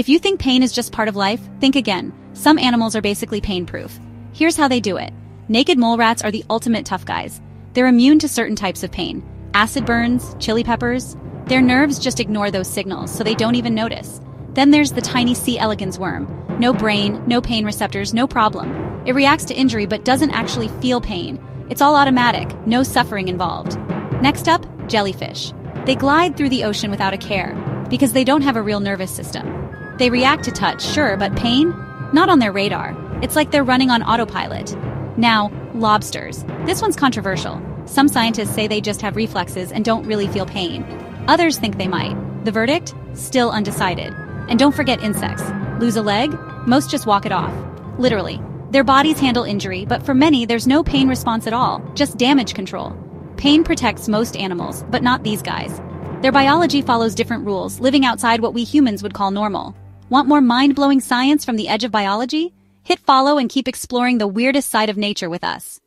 If you think pain is just part of life, think again. Some animals are basically pain-proof. Here's how they do it. Naked mole rats are the ultimate tough guys. They're immune to certain types of pain. Acid burns, chili peppers. Their nerves just ignore those signals, so they don't even notice. Then there's the tiny C. elegans worm. No brain, no pain receptors, no problem. It reacts to injury but doesn't actually feel pain. It's all automatic, no suffering involved. Next up, jellyfish. They glide through the ocean without a care, because they don't have a real nervous system. They react to touch, sure, but pain? Not on their radar. It's like they're running on autopilot. Now, lobsters. This one's controversial. Some scientists say they just have reflexes and don't really feel pain. Others think they might. The verdict? Still undecided. And don't forget insects. Lose a leg? Most just walk it off. Literally. Their bodies handle injury, but for many, there's no pain response at all, just damage control. Pain protects most animals, but not these guys. Their biology follows different rules, living outside what we humans would call normal. Want more mind-blowing science from the edge of biology? Hit follow and keep exploring the weirdest side of nature with us.